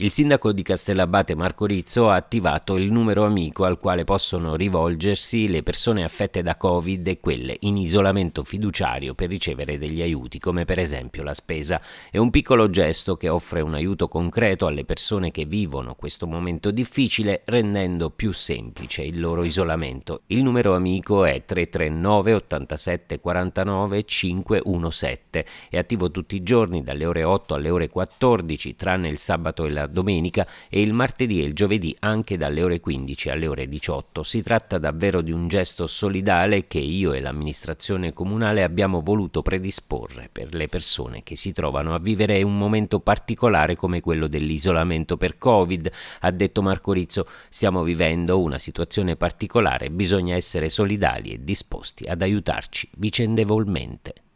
Il sindaco di Castellabate Marco Rizzo ha attivato il numero amico al quale possono rivolgersi le persone affette da Covid e quelle in isolamento fiduciario per ricevere degli aiuti, come per esempio la spesa. È un piccolo gesto che offre un aiuto concreto alle persone che vivono questo momento difficile, rendendo più semplice il loro isolamento. Il numero amico è 339 87 49 517. È attivo tutti i giorni dalle ore 8 alle ore 14, tranne il sabato e la domenica e il martedì e il giovedì anche dalle ore 15 alle ore 18. Si tratta davvero di un gesto solidale che io e l'amministrazione comunale abbiamo voluto predisporre per le persone che si trovano a vivere un momento particolare come quello dell'isolamento per Covid. Ha detto Marco Rizzo, stiamo vivendo una situazione particolare, bisogna essere solidali e disposti ad aiutarci vicendevolmente.